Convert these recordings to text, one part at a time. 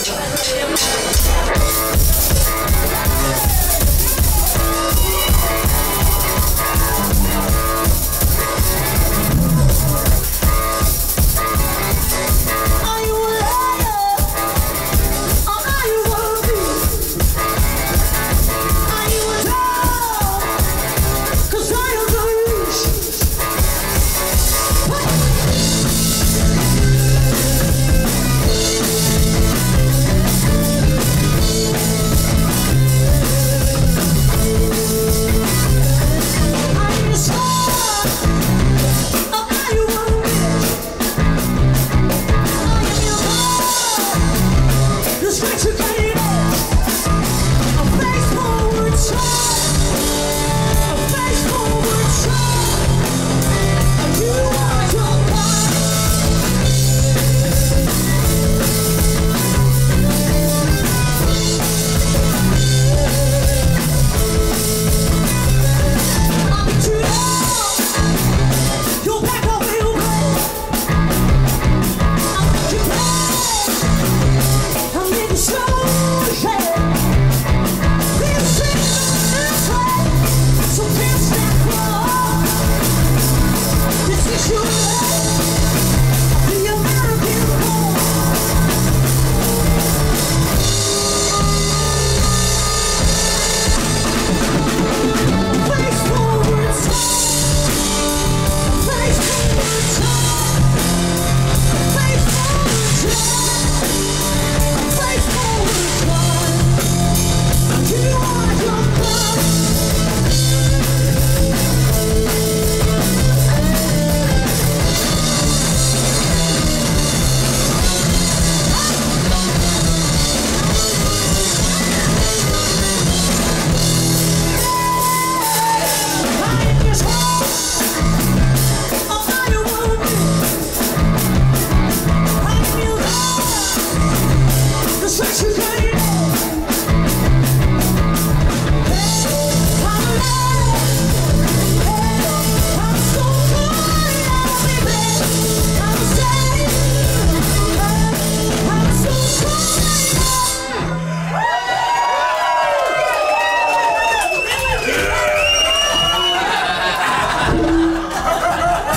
Thank you.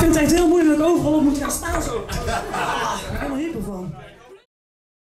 vind het echt heel moeilijk overal op moet gaan staan zo. Ik ben er helemaal hippel van.